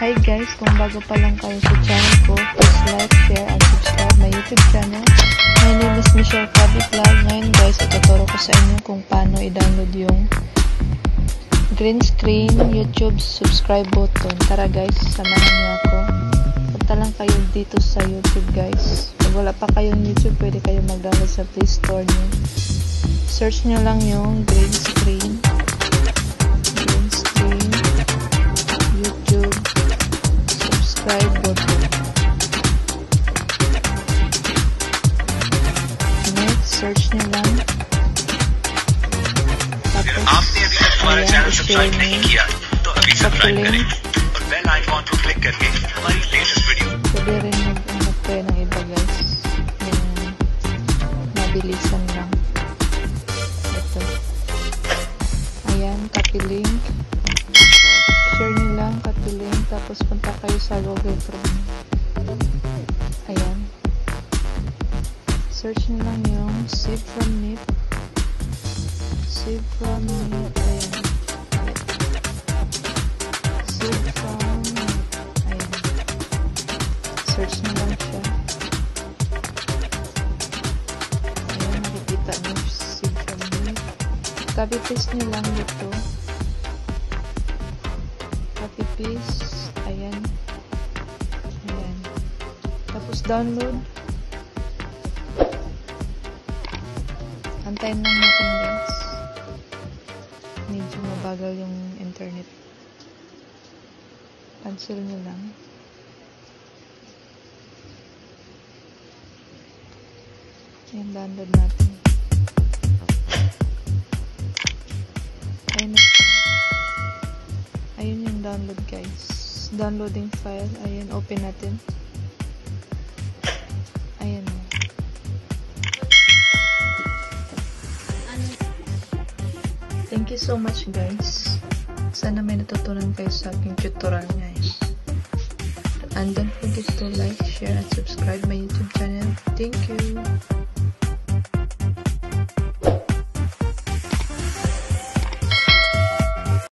Hi guys, kung bago pa lang kayo sa channel ko, please like, share, and subscribe my YouTube channel. My name is Michelle Kabi Vlog. Ngayon guys, ituturo ko sa inyo kung paano i-download yung green screen YouTube subscribe button. Tara guys, samahan niyo ako. Punta lang kayo dito sa YouTube guys. Pag wala pa kayong YouTube, pwede kayo mag-download sa Play Store niyo. Search niyo lang yung green screen. charge nila. Tapos, ayan, i-share niya. Pagka-link. Pwede rin mag-unap kayo ng iba guys. Yung mabilisan lang. Ito. Ayan, copy-link. Share nyo lang, copy-link. Tapos punta kayo sa Google Chrome. Search nyo lang yung save from NIP. Save from NIP. Ayan. Save from NIP. Ayan. Search nyo siya. Ayan, makikita nyo save from NIP. Copy paste nyo lang dito. Copy paste. Ayan. Ayan. Tapos download. Antayin lang natin guys. Medyo mabagal yung internet. Cancel nyo lang. Ayan, download natin. Ayun. Ayun yung download guys. Downloading file. Ayun, open natin. Thank you so much guys. Sana may natutunan kayo sa aking tutorial guys. And don't forget to like, share, and subscribe my YouTube channel. Thank you.